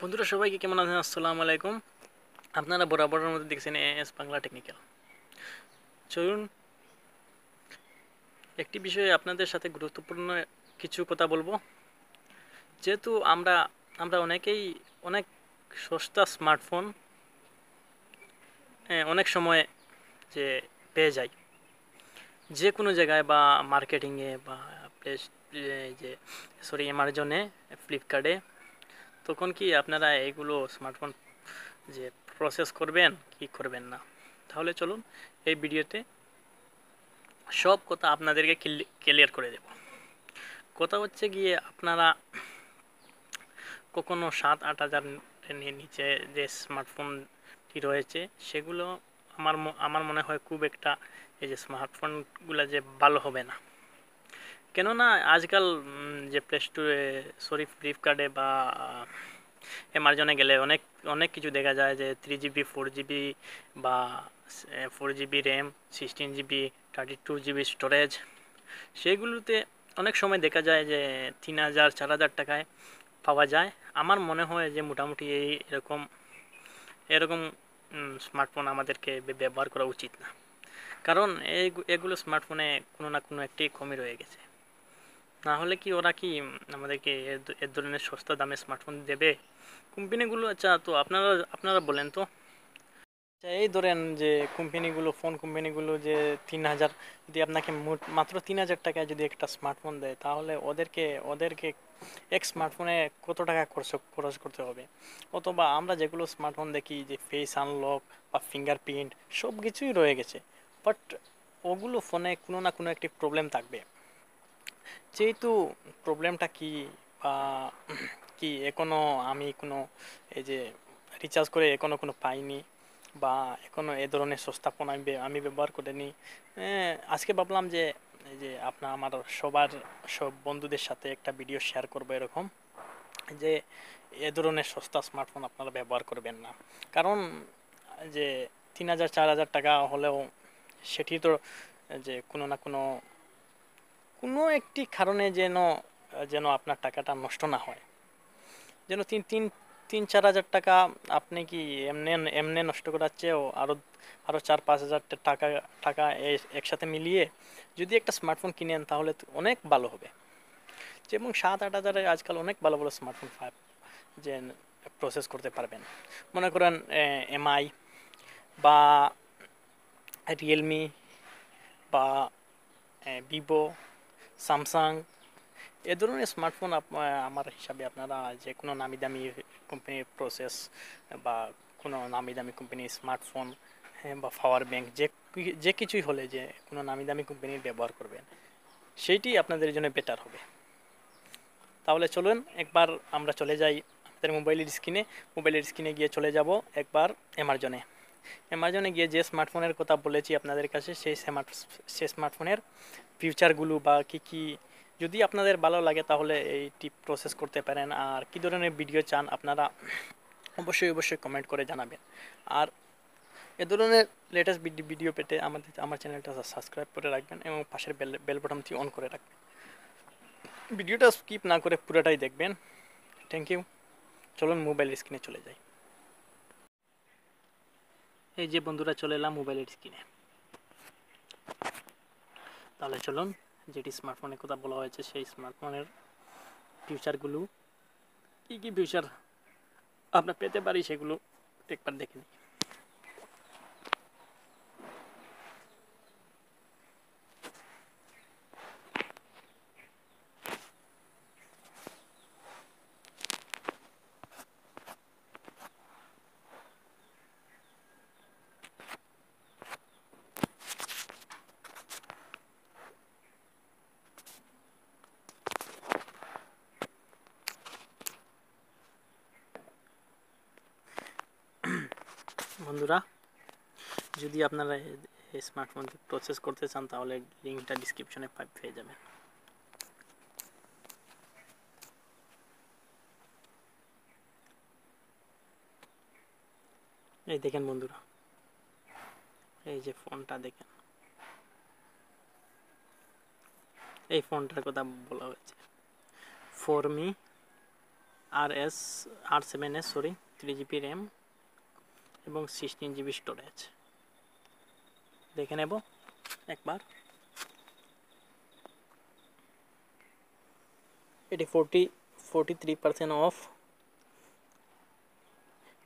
বন্ধুরা সবাইকে কেমন আছেন? আসসালামু আলাইকুম। আপনারা বরাবরের মধ্যে দেখছেন এস বাংলা টেকনিক্যাল। চলুন একটি বিষয়ে আপনাদের সাথে গুরুত্বপূর্ণ কিছু কথা বলব। যেহেতু আমরা আমরা অনেকেই অনেক সস্তা স্মার্টফোন হ্যাঁ, অনেক সময় যে পেয়ে যাই। যে কোনো জায়গায় বা মার্কেটিংয়ে বা প্লেস যে সরি অ্যামাজনে ফ্লিপকার্টে তখন কি আপনারা এইগুলো স্মার্টফোন যে প্রসেস করবেন, কি করবেন না? তাহলে চলুন এই ভিডিওতে সব কথা আপনাদেরকে ক্লিয়ার করে দেব। কথা হচ্ছে গিয়ে আপনারা কখনো সাত আট হাজার নিচে যে স্মার্টফোনটি রয়েছে, সেগুলো আমার আমার মনে হয় খুব একটা এই যে স্মার্টফোনগুলো যে ভালো হবে না। কেননা আজকাল যে প্লে স্টোরে সরি ফ্লিপকার্টে বা অ্যামাজনে গেলে অনেক অনেক কিছু দেখা যায় যে থ্রি জিবি ফোর জিবি বা four GB RAM sixteen GB thirty two GB storage সেগুলোতে অনেক সময় দেখা যায় যে তিন হাজার, চার হাজার টাকায় পাওয়া যায়। আমার মনে হয় যে মোটামুটি এই এরকম এরকম স্মার্টফোন আমাদেরকে ব্যবহার করা উচিত না। কারণ এই, এগুলো স্মার্টফোনে কোনো না কোনো একটি কমই রয়ে গেছে। না হলে কি ওরা কি আমাদেরকে এর ধরনের সস্তা দামে স্মার্টফোন দেবে? কোম্পানিগুলো আচ্ছা তো আপনারা আপনারা বলেন তো। আচ্ছা এই ধরেন যে কোম্পানিগুলো ফোন কোম্পানিগুলো যে তিন হাজার, যদি আপনাকে মাত্র তিন হাজার টাকায় যদি একটা স্মার্টফোন দেয়, তাহলে ওদেরকে ওদেরকে এক স্মার্টফোনে কত টাকা খরচ খরচ করতে হবে? অথবা আমরা যেগুলো স্মার্টফোন দেখি, যে ফেস আনলক বা ফিঙ্গারপ্রিন্ট সব কিছুই রয়ে গেছে। বাট ওগুলো ফোনে কোনো না কোনো একটি প্রবলেম থাকবে। যেহেতু প্রবলেমটা কি বা কি এখনও আমি কোনো এই যে রিচার্জ করে এখনও কোনো পাইনি বা এখনও এ ধরনের সস্তা ফোন আমি আমি ব্যবহার করিনি। আজকে ভাবলাম যে, এই যে আপনার আমার সবার, সব বন্ধুদের সাথে একটা ভিডিও শেয়ার করব এরকম, যে এ ধরনের সস্তা স্মার্টফোন আপনারা ব্যবহার করবেন না। কারণ যে তিন হাজার, চার হাজার টাকা হলেও সেটি তো, যে কোনো না কোনো কোনো একটি কারণে যেন যেন আপনার টাকাটা নষ্ট না হয়। যেন তিন তিন তিন, চার হাজার টাকা আপনি কি এমনি এমনি নষ্ট করার চেয়েও আরও আরও চার, পাঁচ হাজার টাকা টাকা একসাথে মিলিয়ে যদি একটা স্মার্টফোন কিনেন তাহলে অনেক ভালো হবে। যেমন সাত, আট হাজারে আজকাল অনেক ভালো ভালো স্মার্টফোন ফাইভ যে প্রসেস করতে পারবেন। মনে করেন এমআই বা রিয়েলমি বা ভিভো স্যামসাং এ ধরনের স্মার্টফোন আমার হিসাবে আপনারা যে কোনো নামি দামি কোম্পানির প্রসেস বা কোনো নামি দামি কোম্পানির স্মার্টফোন বা পাওয়ার ব্যাংক যে যে কিছুই হলে যে কোনো নামি দামি কোম্পানির ব্যবহার করবেন, সেইটি আপনাদের জন্য বেটার হবে। তাহলে চলুন, একবার আমরা চলে যাই আমাদের মোবাইলের স্ক্রিনে মোবাইলের স্ক্রিনে গিয়ে চলে যাব একবার অ্যামাজনে অ্যামাজনে গিয়ে যে স্মার্টফোনের কথা বলেছি আপনাদের কাছে, সেই স্মার্ট সেই স্মার্টফোনের ফিউচারগুলো বা কী কী, যদি আপনাদের ভালো লাগে তাহলে এই টিপ প্রসেস করতে পারেন। আর কী ধরনের ভিডিও চান আপনারা অবশ্যই অবশ্যই কমেন্ট করে জানাবেন। আর এ ধরনের লেটেস্ট ভিডিও পেতে আমাদের, আমার চ্যানেলটা সাবস্ক্রাইব করে রাখবেন এবং পাশের বেল বেল বটনটি অন করে রাখবেন। ভিডিওটা স্কিপ না করে পুরোটাই দেখবেন। থ্যাংক ইউ চলুন মোবাইল স্ক্রিনে চলে যাই। এই যে বন্ধুরা, চলে এলাম মোবাইলের স্ক্রিনে। তাহলে চলুন, যেটি স্মার্টফোনের কথা বলা হয়েছে, সেই স্মার্টফোনের ফিউচারগুলো কী কী ফিউচার আমরা পেতে পারি সেগুলো একবার দেখে নিই। বন্ধুরা, যদি আপনারা এই প্রসেস করতে চান, তাহলে লিঙ্কটা ডিসক্রিপশনে পেয়ে যাবেন। এই দেখেন বন্ধুরা, এই যে ফোনটা দেখেন। এই ফোনটার কথা বলা হয়েছে। For me R S R seven S sorry three GB RAM এবং সিক্সটিন জিবি স্টোরেজ দেখে নেব একবার। এটি forty forty three percent of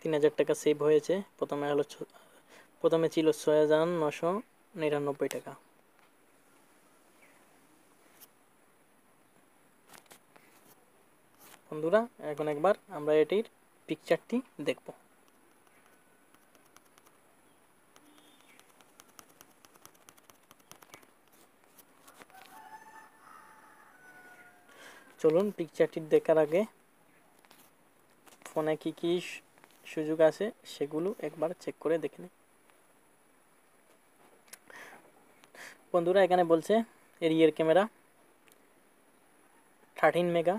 তিন হাজার টাকা সেভ হয়েছে। প্রথমে হলো প্রথমে ছিল ছয় হাজার নশো নিরানব্বই টাকা। বন্ধুরা, এখন একবার আমরা এটির পিকচারটি দেখব। চলুন পিকচারটি দেখার আগে ফোনে কি কি সুযোগ আছে সেগুলো একবার চেক করে দেখে নিই। বন্ধুরা, এখানে বলছে rear camera thirteen mega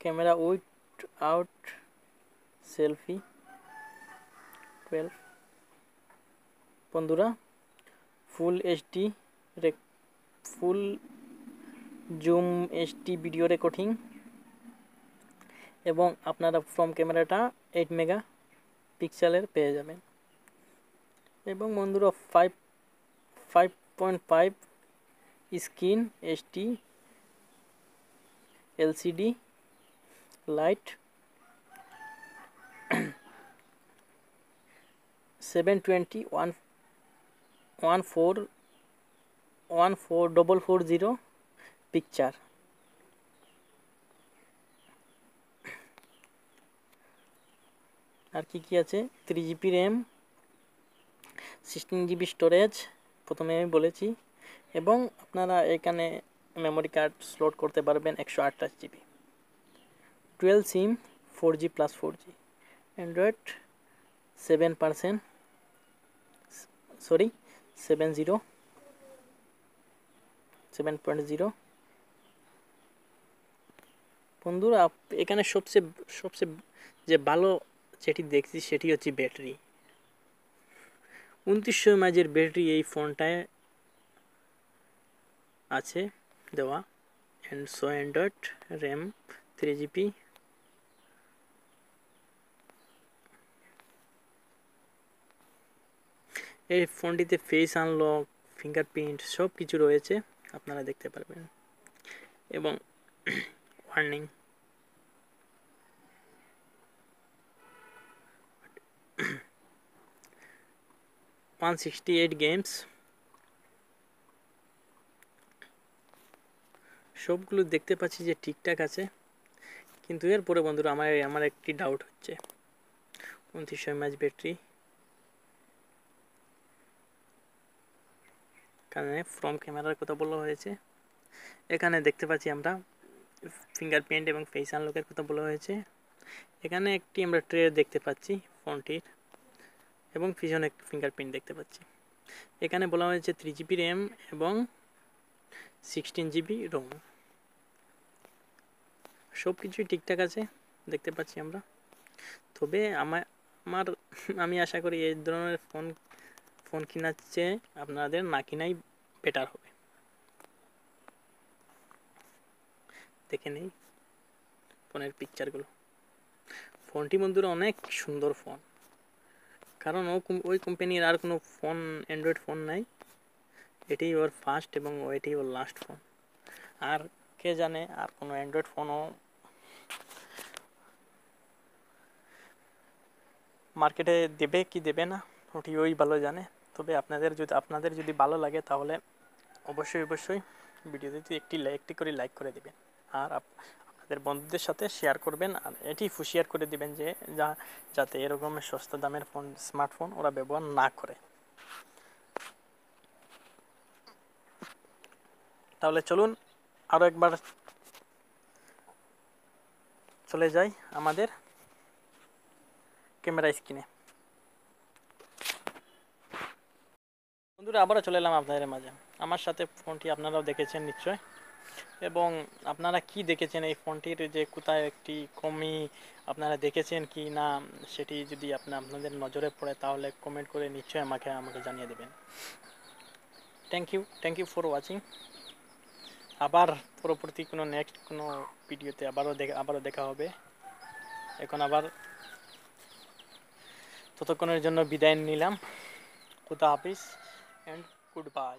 camera without selfie twelve বন্ধুরা full HD full zoom HD video recording এবং আপনারা ফ্রম ক্যামেরাটা এইট মেগা পিক্সেলের পেয়ে যাবেন। এবং বন্ধুরা five five point five screen HD LCD light seven twenty one one four one four double four zero picture আর কি কি আছে? Three GB RAM sixteen GB storage প্রথমে আমি বলেছি। এবং আপনারা এখানে মেমোরি কার্ড স্লোড করতে পারবেন একশো আঠাশ GB twelve SIM four G plus four G Android seven percent sorry seven zero seven point zero বন্ধুরা, এখানে সবচেয়ে সবচেয়ে যে ভালো যেটি দেখছি সেটি হচ্ছে ব্যাটারি। উনত্রিশশো এমএজের ব্যাটারি এই ফোনটায় আছে দেওয়া। And so Android RAM three GB এই ফোনটিতে ফেস আনলক ফিঙ্গারপ্রিন্ট সব কিছু রয়েছে, আপনারা দেখতে পারবেন। এবং warning one sixty eight games সবগুলো দেখতে পাচ্ছি যে ঠিকঠাক আছে। কিন্তু এরপরে বন্ধুরা আমার আমার একটি ডাউট হচ্ছে। উনত্রিশশো এমএচ ব্যাটারি এখানে ফ্রম ক্যামেরার কথা বলা হয়েছে। এখানে দেখতে পাচ্ছি আমরা ফিঙ্গারপ্রিন্ট এবং ফেস আনলকের কথা বলা হয়েছে। এখানে একটি আমরা ট্রে দেখতে পাচ্ছি ফোনটির এবং পিছনে একটি ফিঙ্গারপ্রিন্ট দেখতে পাচ্ছি। এখানে বলা হয়েছে থ্রি জিবি র্যাম এবং সিক্সটিন জিবি রোম সব কিছুই ঠিকঠাক আছে, দেখতে পাচ্ছি আমরা। তবে আমার আমার, আমি আশা করি এই ধরনের ফোন ফোন কেনার চেয়ে আপনাদের না কেনাই বেটার হবে। দেখে নেই ফোনের পিকচারগুলো ফোনটি বন্ধুরা অনেক সুন্দর ফোন। কারণ ও ওই কোম্পানির আর কোনো ফোন অ্যান্ড্রয়েড ফোন নাই। এটাই ওর ফার্স্ট এবং এটাই ওর লাস্ট ফোন আর কে জানে আর কোনো অ্যান্ড্রয়েড ফোনও মার্কেটে দেবে কি দেবে না, ওটি ওই ভালো জানে। তবে আপনাদের যদি আপনাদের যদি ভালো লাগে তাহলে অবশ্যই অবশ্যই ভিডিওতে একটি একটি করে লাইক করে দিবেন। আর আপনাদের বন্ধুদের সাথে শেয়ার করবেন। আর এটি হুঁশিয়ার করে দিবেন যে, যা, যাতে এরকম সস্তা দামের ফোন স্মার্টফোন ওরা ব্যবহার না করে। তাহলে চলুন আরও একবার চলে যাই আমাদের ক্যামেরা স্ক্রিনে। বন্ধুরা, আবারও চলে এলাম আপনাদের মাঝে। আমার সাথে ফোনটি আপনারাও দেখেছেন নিশ্চয় এবং আপনারা কি দেখেছেন? এই ফোনটির যে কোথায় একটি কমি আপনারা দেখেছেন কি না? সেটি যদি আপনার আপনাদের নজরে পড়ে তাহলে কমেন্ট করে নিশ্চয়ই আমাকে আমাকে জানিয়ে দেবেন। Thank you thank you for watching আবার পরবর্তী কোনো নেক্সট কোনো ভিডিওতে আবারও দেখা আবারও দেখা হবে। এখন আবার ততক্ষণের জন্য বিদায় নিলাম। খুদা হাফিজ অ্যান্ড গুড বাই